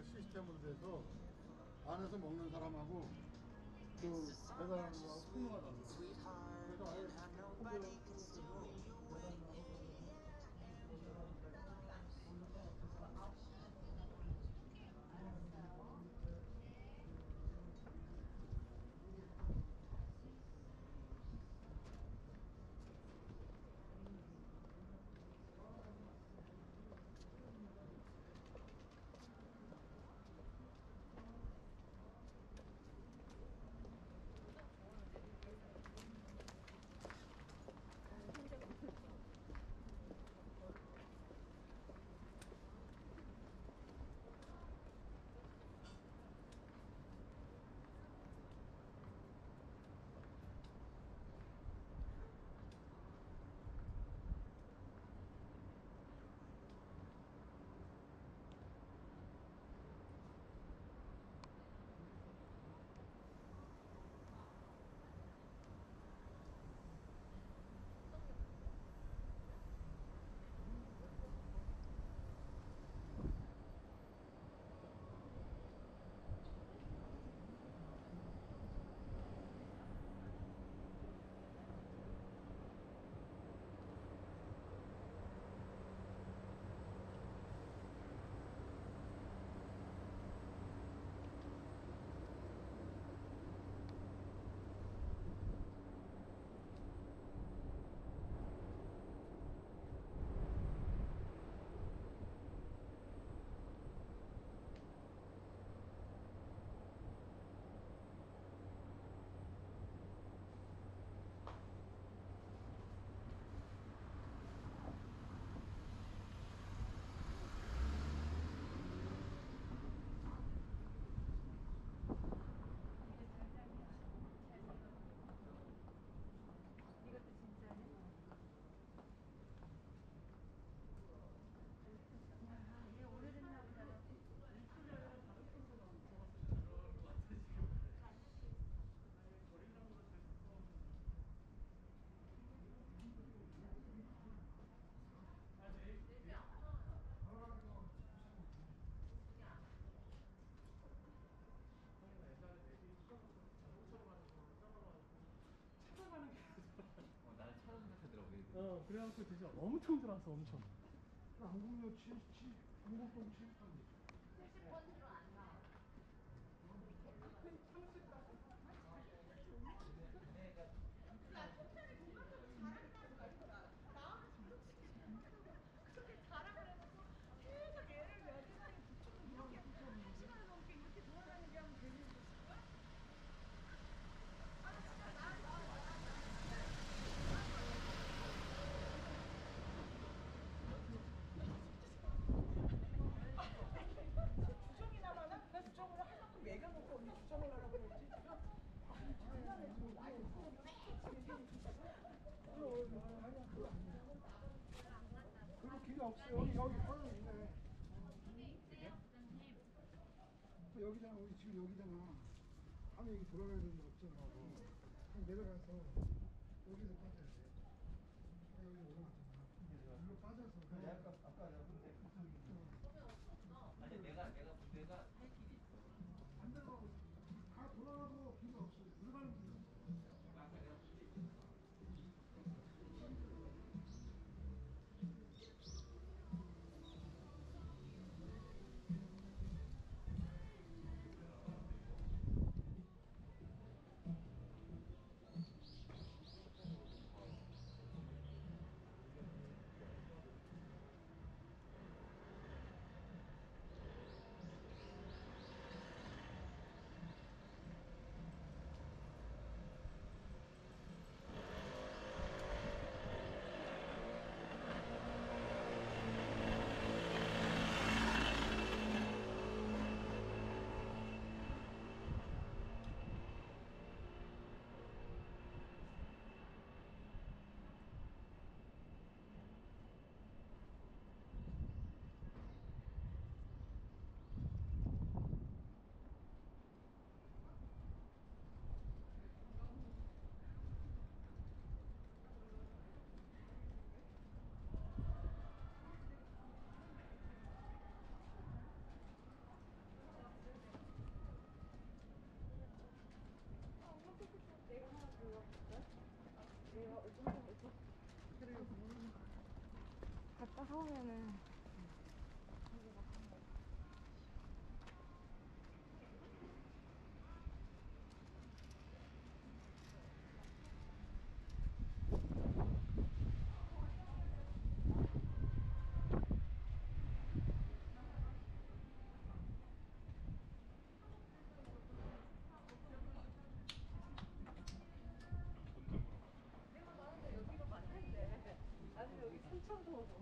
그 시스템으로 돼서 안에서 먹는 사람하고 그 배달하는 거하고 통로가 달라. 그래갖고 진짜 엄청 들어왔어 엄청. 한국역 77, 한국동 7 8 없어. 여기 여기 화면 있네. 여기잖아. 우리 지금 여기잖아. 하면 여기 돌아가야 되는데 없잖아. 그럼 내려가서 여기서 빠져야 돼. 여기 올라갔잖아. 이로 빠져서. 아까 아까 갔다 사오면은 나는 여기 삼천도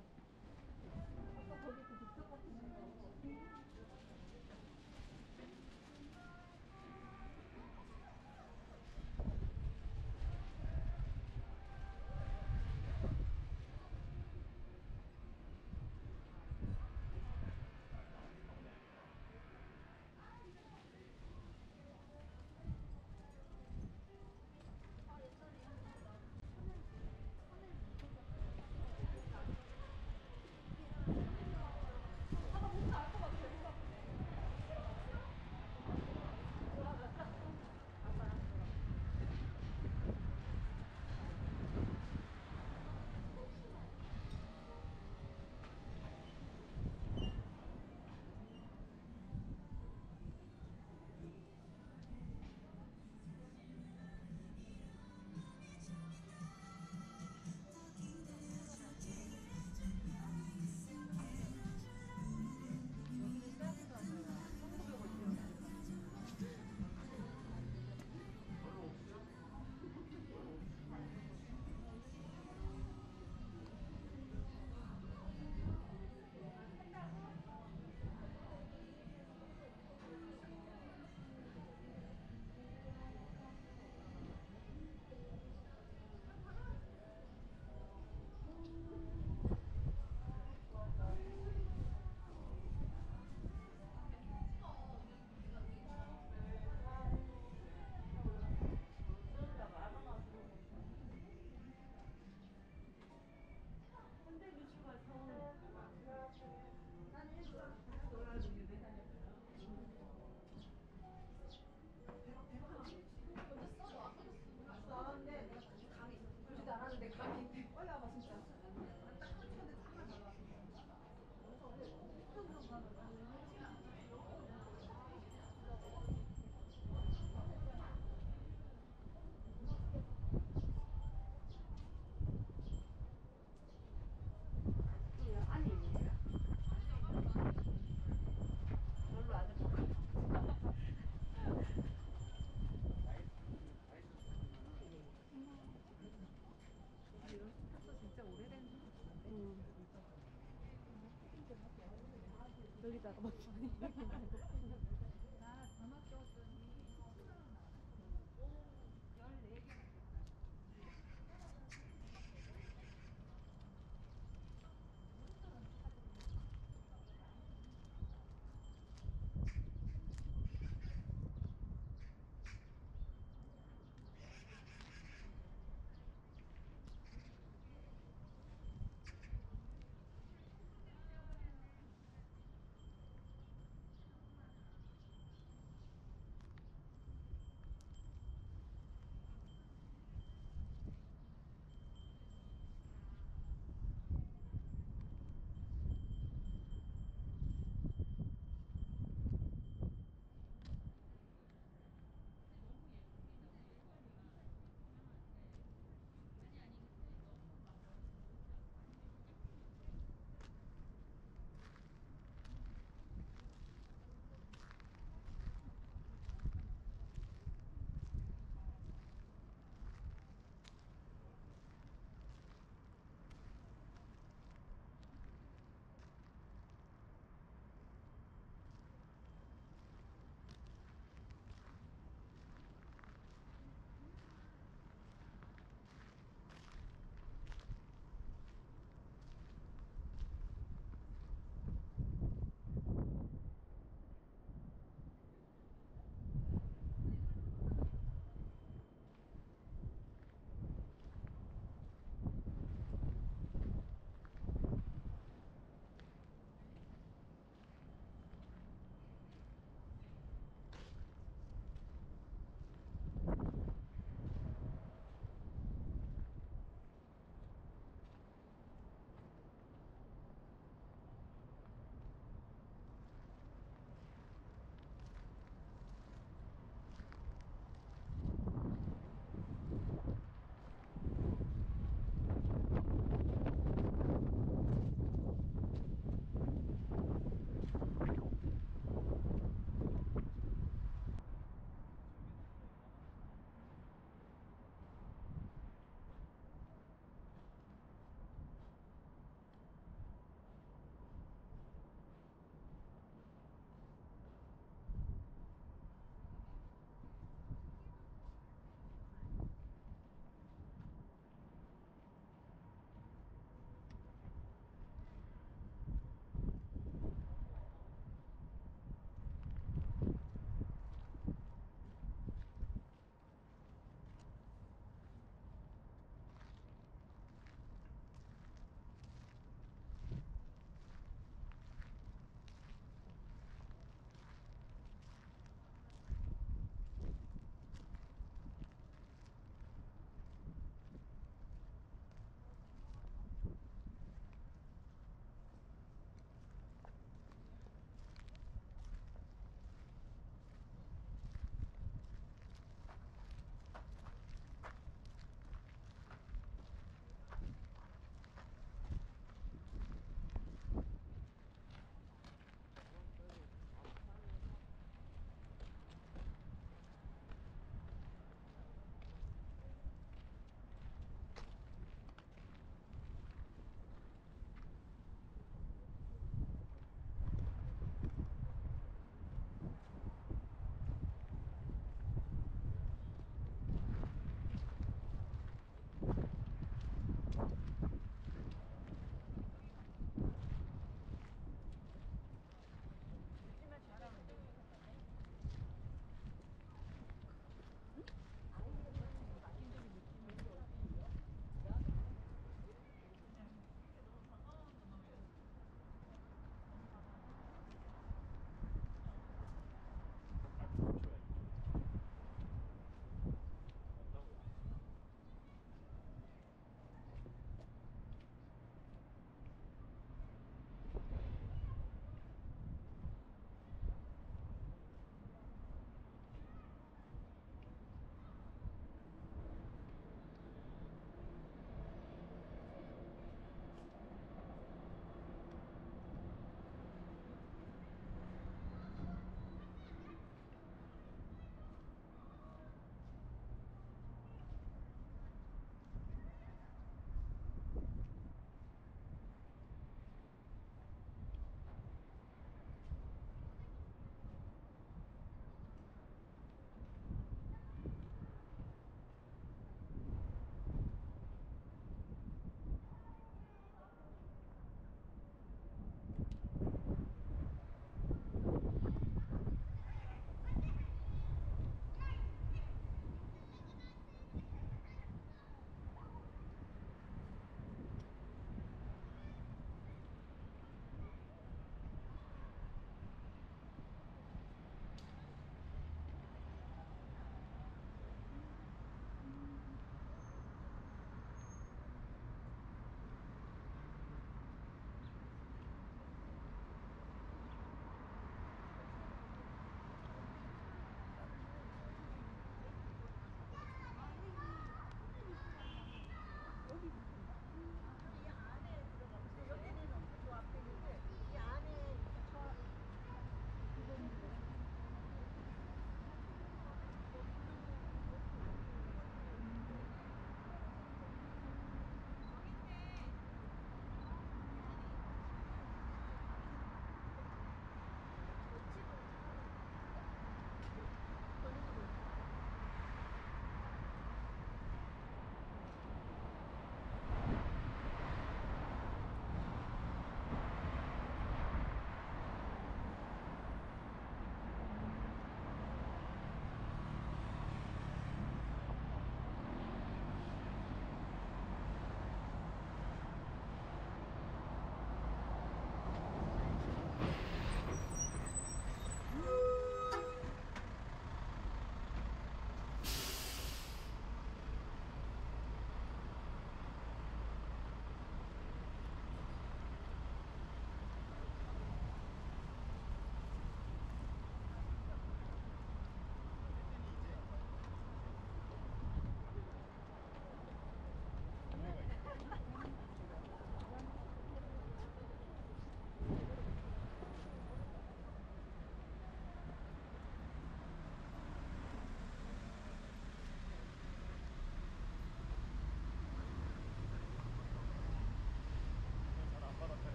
여기다가 막